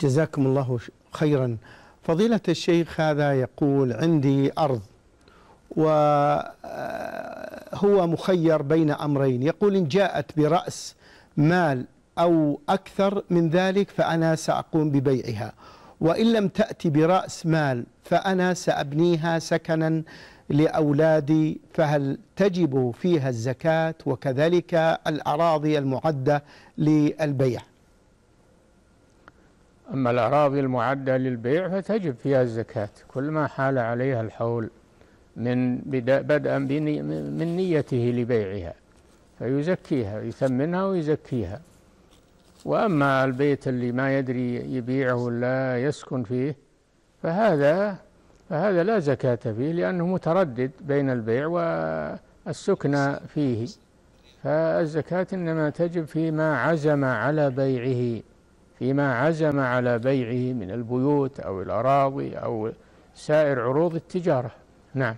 جزاكم الله خيرا. فضيلة الشيخ هذا يقول عندي أرض وهو مخير بين أمرين. يقول إن جاءت برأس مال أو أكثر من ذلك فأنا سأقوم ببيعها. وإن لم تأتي برأس مال فأنا سأبنيها سكنا لأولادي فهل تجب فيها الزكاة؟ وكذلك الأراضي المعدة للبيع. أما الأراضي المعدة للبيع فتجب فيها الزكاة كل ما حال عليها الحول من بدءا من نيته لبيعها فيزكيها يثمنها ويزكيها. وأما البيت اللي ما يدري يبيعه ولا يسكن فيه فهذا فهذا لا زكاة فيه لأنه متردد بين البيع والسكنى فيه. فالزكاة إنما تجب فيما عزم على بيعه. فيما عزم على بيعه من البيوت أو الأراضي أو سائر عروض التجارة. نعم.